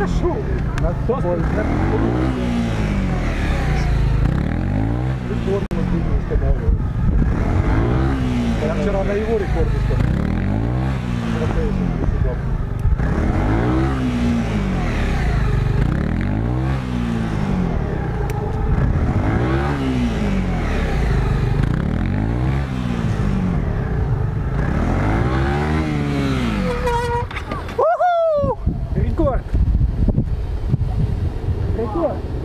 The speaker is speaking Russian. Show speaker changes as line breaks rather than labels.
это шоу. Над тобой.
Рекорд Матвеевна установлен. Я вчера на его рекорде установил.
рекорд. 对